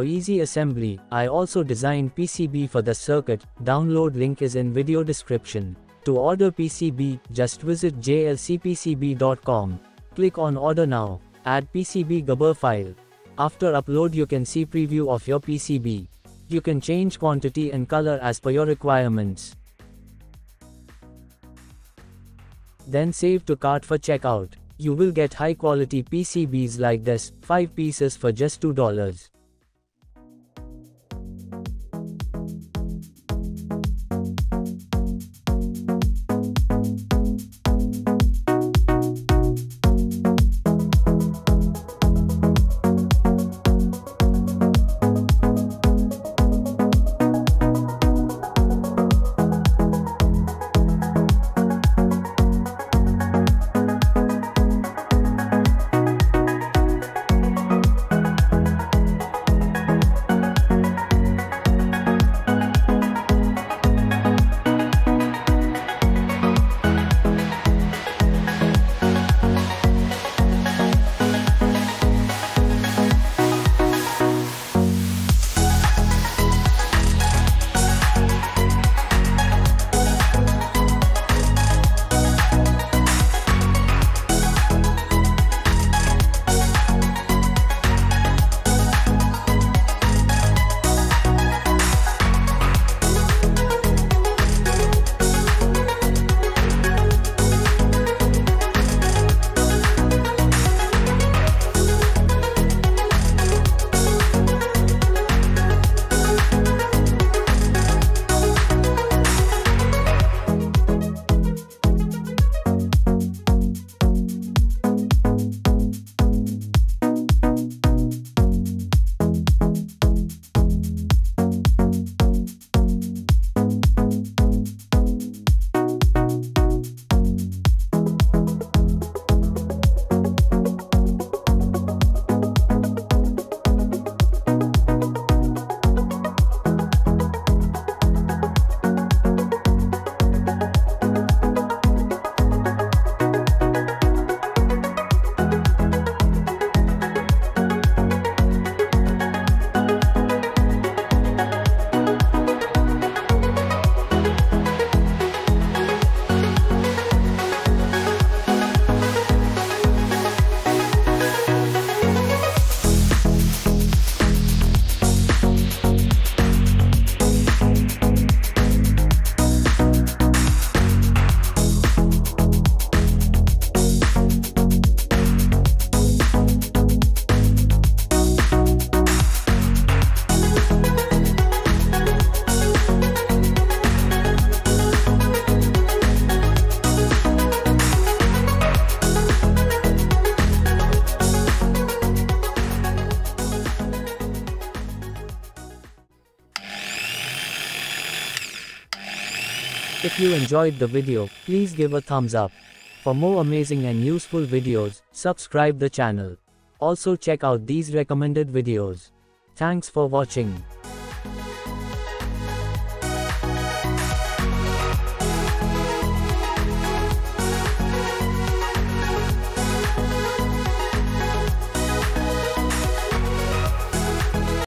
For easy assembly, I also designed PCB for the circuit, download link is in video description. To order PCB, just visit jlcpcb.com. Click on order now, add PCB Gerber file. After upload you can see preview of your PCB. You can change quantity and color as per your requirements. Then save to cart for checkout. You will get high quality PCBs like this, 5 pieces for just $2. If you enjoyed the video, please give a thumbs up. For more amazing and useful videos, subscribe the channel. Also check out these recommended videos. Thanks for watching.